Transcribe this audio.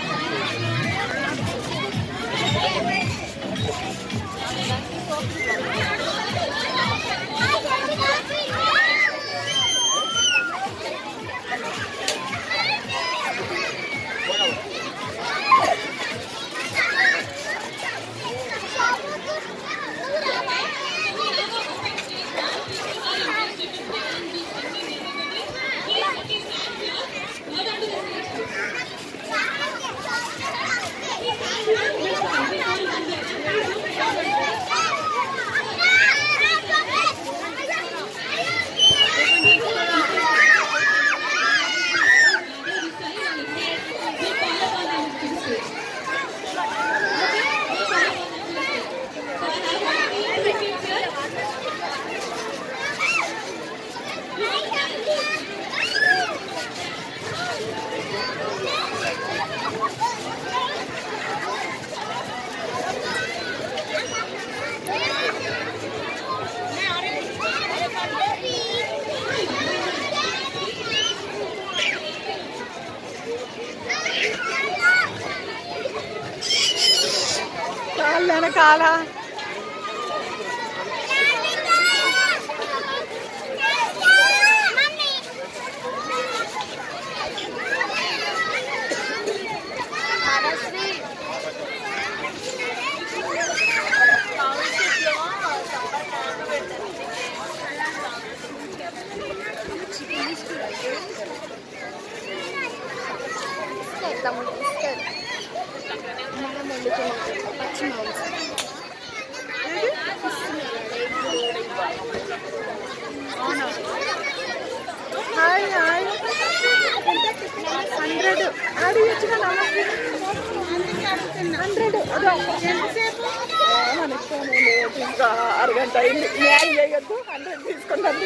Thank you. వెనకాల estamos buscando. పచ్చి మాంసం హండ్రెడ్ అది వచ్చిన హండ్రెడ్ ఇంకా అరగంట అయింది న్యాయం చేయొద్దు హండ్రెడ్ తీసుకుంటాను